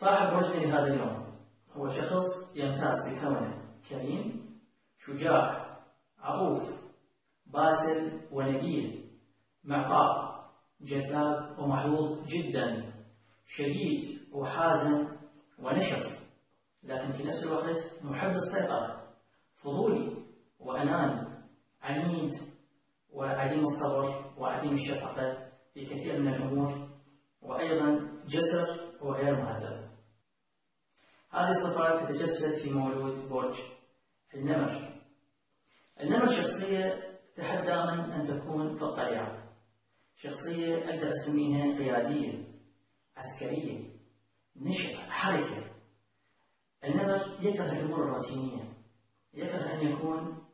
صاحب رجل لهذا اليوم. هو شخص يمتاز بكونه كريم شجاع عطوف باسل ونبيل معطاء جذاب ومحظوظ جدا شديد وحازم ونشط لكن في نفس الوقت محب السيطرة فضولي وأناني عنيد وعديم الصبر وعديم الشفقة في كثير من الأمور وأيضا جسر وغير مهذب. هذه الصفات تتجسد في مولود برج النمر. النمر شخصية تحب دائما أن تكون في الطليعة شخصية أقدر أسميها قيادية عسكرية نشط حركة. النمر يكره الأمور الروتينية. يكره أن يكون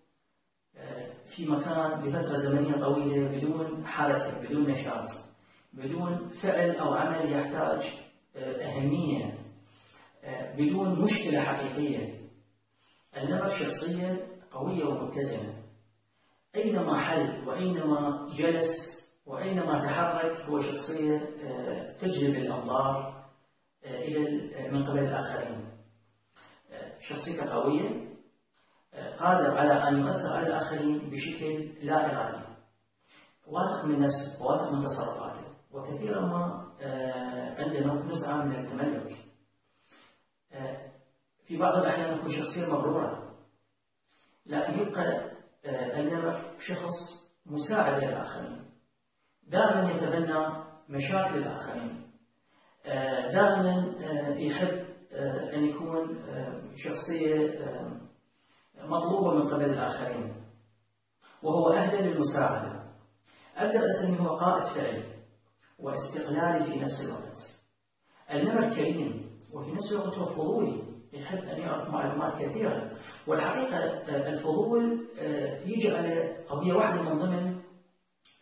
آه، في مكان لفترة زمنية طويلة بدون حركة بدون نشاط بدون فعل أو عمل يحتاج آه، أهمية. بدون مشكلة حقيقية. النمر شخصية قوية ومتزنة. أينما حل وأينما جلس وأينما تحرك هو شخصية تجلب الأنظار إلى من قبل الآخرين. شخصيته قوية قادر على أن يؤثر على الآخرين بشكل لا إرادي. واثق من نفسه واثق من تصرفاته وكثيرا ما آه، عندنا نزعة من التملك. آه، في بعض الأحيان يكون شخصية مغرورة لكن يبقى آه، النمر شخص مساعد للآخرين دائما يتبنى مشاكل الآخرين دائما يحب أن يكون شخصية مطلوبة من قبل الآخرين وهو أهل للمساعدة. أقدر أسميه هو قائد فعلي واستقلالي في نفس الوقت. النمر كريم وفي نفس الوقت هو فضولي يحب أن يعرف معلومات كثيرة. والحقيقة الفضول آه، يجي على قضية واحدة من ضمن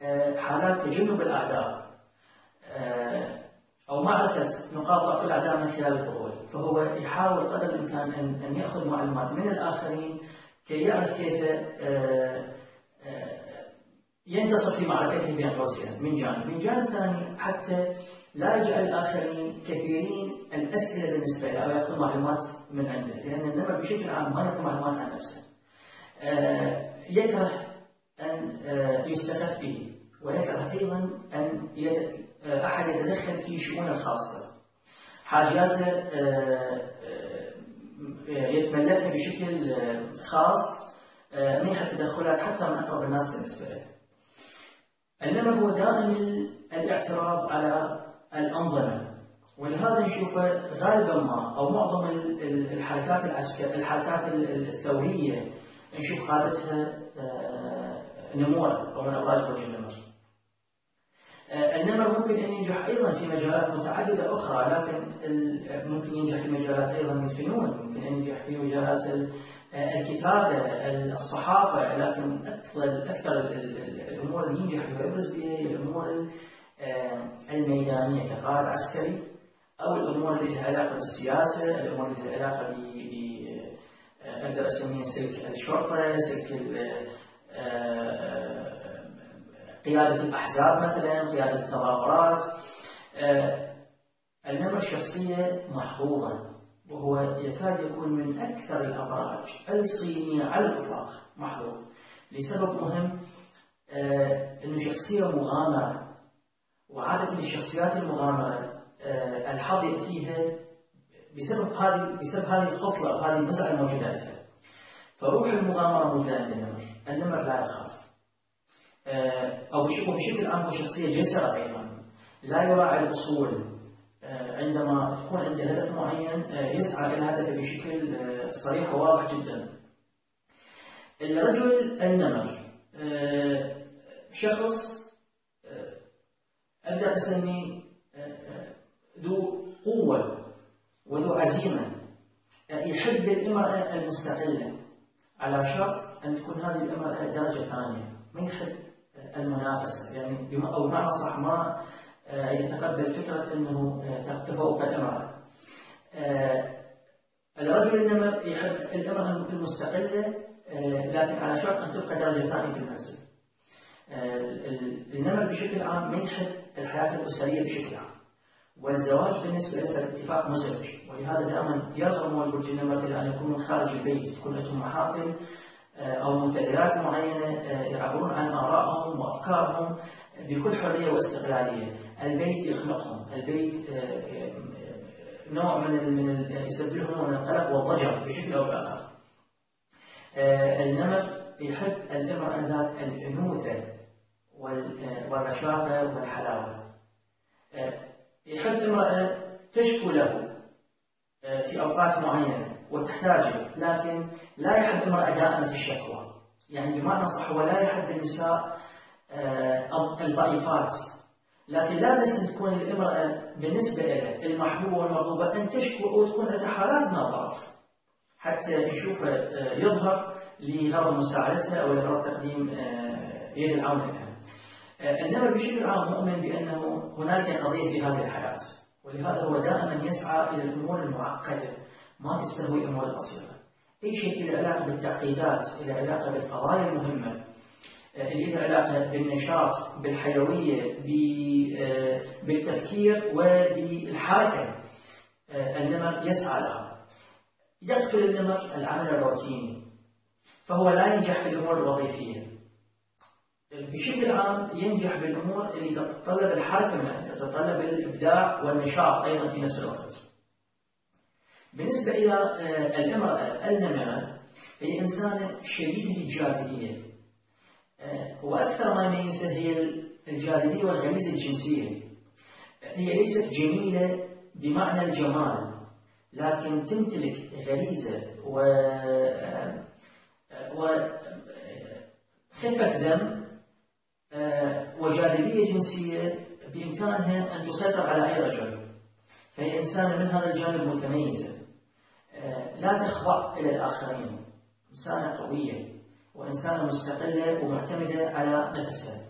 آه، حالات تجنب الأعداء. آه، أو معرفة نقاط ضعف الأعداء من خلال الفضول. فهو يحاول قدر الإمكان أن يأخذ معلومات من الآخرين كي يعرف كيف آه، آه، ينتصر في معركته بين قوسين من جانب. من جانب ثاني حتى لا يجعل الآخرين كثيرين الأسئلة بالنسبة له أو يأخذ معلومات من عنده لأن النمر بشكل عام ما يعطي معلومات عن نفسه. آه، يكره أن يستخف به ويكره أيضا أن أحد يتدخل في شؤونه الخاصة. حاجاته آه، آه، يتملكها بشكل آه، خاص ما يحب تدخلات حتى من أقرب الناس بالنسبة له. إنما هو دائم الاعتراض على الأنظمة. ولهذا نشوفه غالبا ما أو معظم الحركات العسكر الحركات الثورية نشوف قادتها نمورة أو من أبراج برج النمر. آه، النمر ممكن أن ينجح أيضا في مجالات متعددة أخرى لكن ممكن ينجح في مجالات أيضا الفنون ممكن أن ينجح في مجالات آه، الكتابة الصحافة لكن أكثر أكثر الأمور اللي ينجح ويبرز بها هي الأمور آه، الميدانية كقائد عسكري أو الأمور اللي لها علاقة بالسياسة الأمور اللي لها علاقة ب أقدر أسميها سلك الشرطة سلك قيادة الأحزاب مثلا قيادة التظاهرات. آه، النمر شخصية محظوظة وهو يكاد يكون من أكثر الأبراج الصينية على الإطلاق محظوظ لسبب مهم آه، أنه شخصية مغامرة وعادة الشخصيات المغامرة آه، الحظ يأتيها بسبب هذه بسبب هذه الخصلة أو هذه المزعة الموجودة عندها. فروح المغامرة موجودة عند النمر النمر لا يخاف. آه، أو بشكل عام هو شخصية جسرة أيضا. لا يراعي الأصول آه، عندما يكون عنده هدف معين يسعى إلى هدفه بشكل صريح وواضح جدا. الرجل النمر شخص أقدر أسميه ذو قوة وذو عزيمة. يحب الامرأة المستقلة على شرط أن تكون هذه الامرأة درجة ثانية. ما يحب المنافسة. يعني أو بمعنى صح ما آه، يتقبل فكرة أنه آه، تفوق الامرأة آه، الرجل إنما يحب الامرأة المستقلة لكن على شرط أن تبقى درجة ثانية في المنزل. النمر بشكل عام ما يحب الحياة الأسرية بشكل عام. والزواج بالنسبة له اتفاق مزعج. ولهذا دائما يرغب مولد النمر إلى أن يكونوا خارج البيت. تكون لهم محافل آه، أو منتديات معينة آه، يعبرون عن آرائهم وأفكارهم بكل حرية واستقلالية. البيت يخنقهم. البيت آه، نوع من من يسبب لهم من القلق والضجر بشكل أو بآخر. النمر يحب الإمرأة ذات الأنوثة والرشاقة والحلاوة. يحب امرأة تشكو له في أوقات معينة وتحتاجه لكن لا يحب امرأة دائمة الشكوى. يعني بمعنى صح هو لا يحب النساء آه، الضعيفات. لكن لا بس أن تكون الامرأة بالنسبة له المحبوبة والمرغوبة أن تشكو وتكون لدى حالات من الضعف حتى نشوفه آه، يظهر لغرض مساعدتها أو لغرض تقديم آه، يد العون لها. النمر بشكل عام مؤمن بأنه هنالك قضية في هذه الحياة ولهذا هو دائما يسعى إلى الأمور المعقدة ما تستهوي الأمور البسيطة. أي شيء له علاقة بالتعقيدات له علاقة بالقضايا المهمة آه، اللي له علاقة بالنشاط بالحيوية آه، بالتفكير وبالحركة آه، النمر يسعى لها. يقتل النمر العمل الروتيني فهو لا ينجح في الأمور الوظيفية. بشكل عام ينجح بالأمور اللي تتطلب الحركة منها تتطلب الإبداع والنشاط أيضا في نفس الوقت. بالنسبة إلى آه، الإمرأة النمرة هي إنسانة شديدة الجاذبية. آه، وأكثر ما يميزها هي الجاذبية والغريزة الجنسية. هي ليست جميلة بمعنى الجمال لكن تمتلك غريزة و آه، وخفة دم وجاذبية جنسية بإمكانها أن تسيطر على أي رجل. فهي إنسانة من هذا الجانب متميزة. لا تخضع إلى الآخرين. إنسانة قوية وإنسانة مستقلة ومعتمدة على نفسها.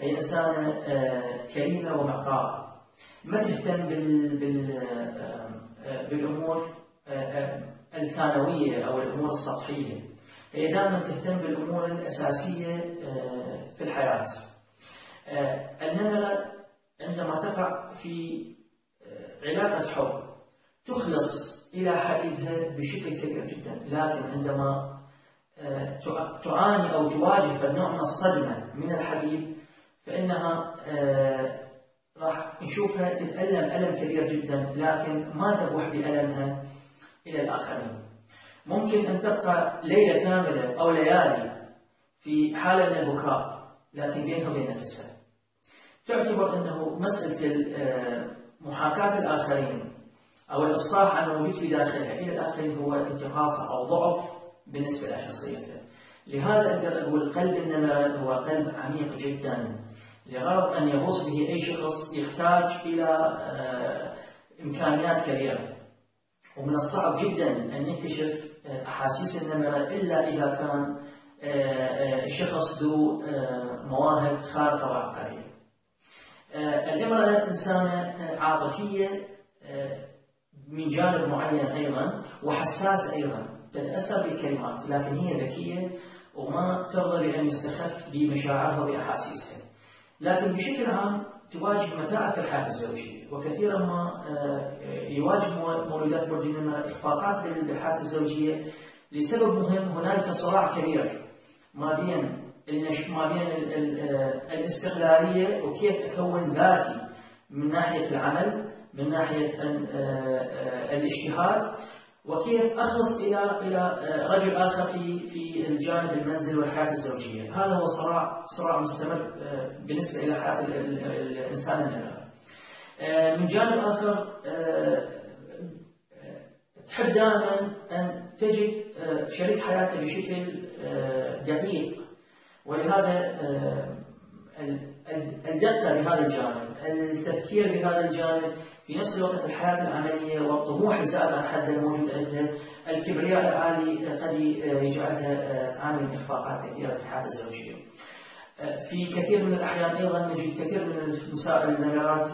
هي إنسانة آه، كريمة ومعطاءة ما تهتم بال... بال... آه، آه، بالأمور الثانوية أو الأمور السطحية. هي دائما تهتم بالأمور الأساسية في الحياة. النمرة عندما تقع في علاقة حب تخلص إلى حديثها بشكل كبير جدا. لكن عندما آه، تعاني أو تواجه نوع من الصدمة من الحبيب فإنها آه، راح نشوفها تتألم ألم كبير جدا لكن ما تبوح بألمها إلى الآخرين. ممكن أن تبقى ليلة كاملة أو ليالي في حالة من البكاء لكن بينها وبين نفسها. تعتبر أنه مسألة آه، محاكاة الآخرين أو الإفصاح عن الموجود في داخلها إلى الآخرين هو انتقاص أو ضعف بالنسبة لشخصيته لهذا أقدر أقول قلب النمر هو قلب عميق جدا لغرض أن يغوص به أي شخص يحتاج إلى آه، إمكانيات كبيرة. ومن الصعب جدا أن نكتشف آه، أحاسيس النمرة إلا إذا كان آه، الشخص ذو مواهب خارقة وعبقرية. النمرة إنسانة عاطفية من جانب معين أيضا وحساسة أيضا تتأثر بالكلمات لكن هي ذكية وما ترضى بأن يستخف بمشاعرها وبأحاسيسها. لكن بشكل عام تواجه متاعب في الحياة الزوجية وكثيرا ما آه، يواجه مولودات برج النمر إخفاقات بالحياة الزوجية لسبب مهم هنالك صراع كبير ما بين. ما بين. آه، الاستقلالية وكيف أكون ذاتي من ناحية العمل من ناحية آه، الاجتهاد وكيف أخلص إلى إلى آه، رجل آخر في في الجانب المنزل والحياة الزوجية. هذا هو صراع صراع مستمر بالنسبة إلى حياة الإنسان النبات من جانب آخر تحب دائما أن تجد شريك حياتك بشكل دقيق. ولهذا الدقة بهذا الجانب التفكير بهذا الجانب في نفس الوقت الحياة العملية والطموح الزائد عن حد الموجود عندها الكبرياء العالي قد يجعلها تعاني من إخفاقات كثيرة في الحياة الزوجية. في كثير من الأحيان أيضا نجد كثير من النساء النمرات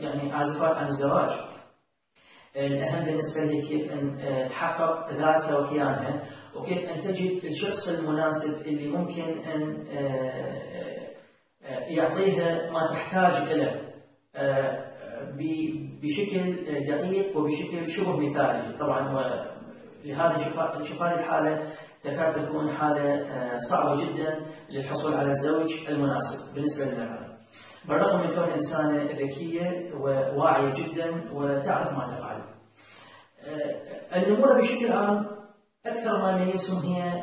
يعني عازفات عن الزواج. الأهم بالنسبة لي كيف أن تحقق ذاتها وكيانها وكيف أن تجد الشخص المناسب اللي ممكن أن يعطيها ما تحتاج إليه بشكل دقيق وبشكل شبه مثالي. طبعا لهذا شوف هذه الحالة تكاد تكون حالة صعبة جدا للحصول على الزوج المناسب بالنسبة للمرأة بالرغم من كونها إنسانة ذكية وواعية جدا وتعرف ما تفعل. النمورة بشكل عام أكثر ما يميزهم هي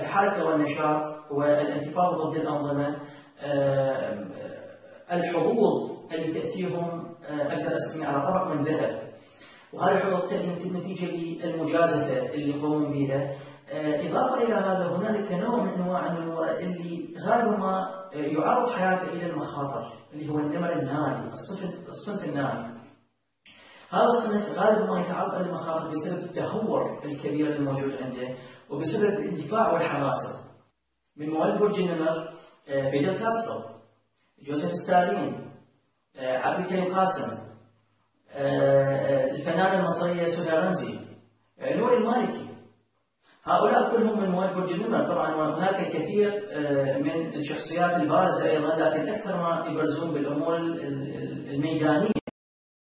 الحركة والنشاط والانتفاضة ضد الأنظمة الحظوظ اللي تأتيهم أقدر أسمي على طبق من ذهب. وهذه الحظوظ تأتي نتيجة للمجازفة اللي يقومون بها. إضافة إلى هذا هنالك نوع من أنواع النمورة اللي غالبا ما يعرض حياته إلى المخاطر اللي هو النمر الناري الصنف الصنف الناري. هذا الصنف غالبا ما يتعرض إلى المخاطر بسبب التهور الكبير الموجود عنده وبسبب الاندفاع والحماسه. من مواليد برج النمر فيدل كاسترو، جوزيف ستالين، عبد الكريم قاسم، الفنانه المصريه سهى رمزي، نوري المالكي. هؤلاء كلهم من مواليد برج النمر، طبعا هناك الكثير من الشخصيات البارزة أيضا لكن أكثر ما يبرزون بالأمور الميدانية